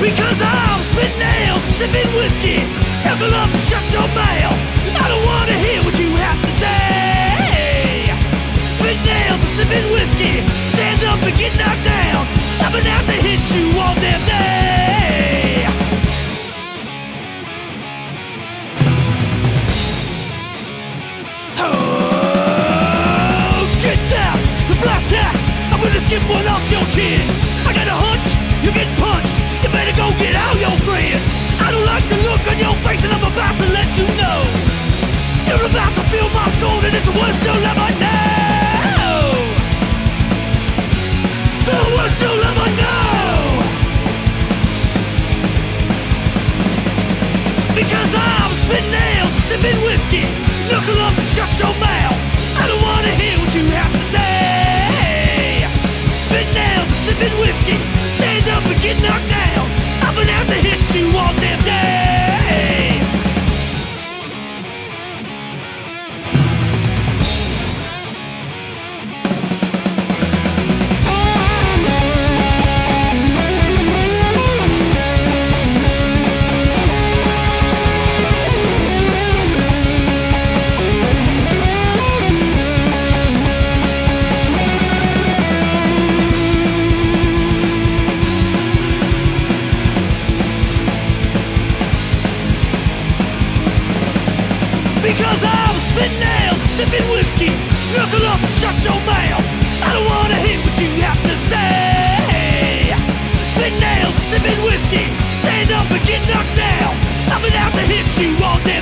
Because I'm spitting nails, sipping whiskey. And shut your mouth. I don't wanna hear what you have to say. Spit nails sipping whiskey. Stand up and get knocked down. I've been out to hit you all damn day. I'm gonna skip one off your chin. I got a hunch, you're getting punched. You better go get out your friends. I don't like the look on your face, and I'm about to let you know. You're about to feel my scorn, and it's the worst you'll ever know. The worst you'll ever know. Because I'm spitting Because I'm spitting nails, sipping whiskey. Knuckle up and shut your mouth. I don't wanna hear what you have to say. Spitting nails, sipping whiskey. Stand up and get knocked down. I've been out to hit you all day.